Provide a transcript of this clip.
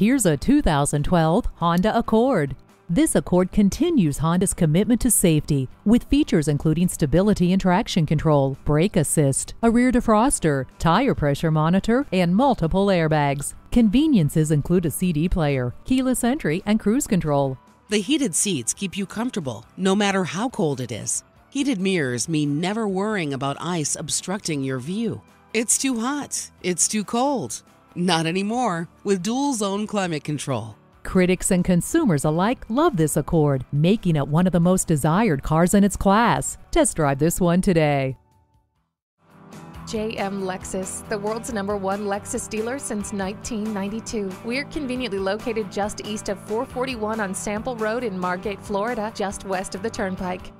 Here's a 2012 Honda Accord. This Accord continues Honda's commitment to safety with features including stability and traction control, brake assist, a rear defroster, tire pressure monitor, and multiple airbags. Conveniences include a CD player, keyless entry, and cruise control. The heated seats keep you comfortable no matter how cold it is. Heated mirrors mean never worrying about ice obstructing your view. It's too hot. It's too cold. Not anymore with dual zone climate control. Critics and consumers alike love this Accord, making it one of the most desired cars in its class. Test drive this one today. JM Lexus, the world's number one Lexus dealer since 1992. We're conveniently located just east of 441 on Sample Road in Margate, Florida, just west of the Turnpike.